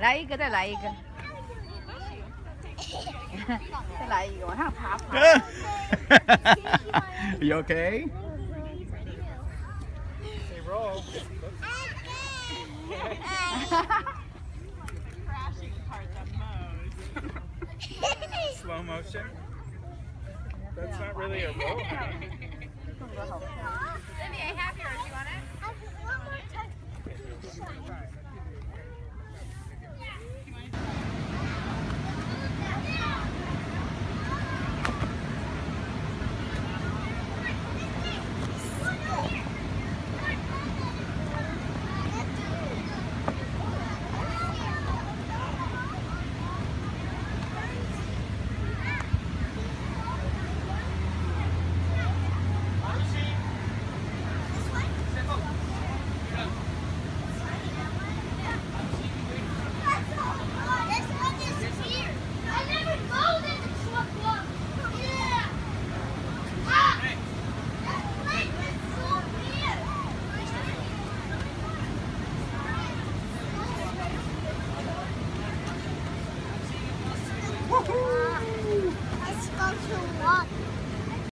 来一个，再来一个，再来一个，往上爬爬。 you okay? Say roll. Slow motion. That's not really a roll. 那好。Woohoo!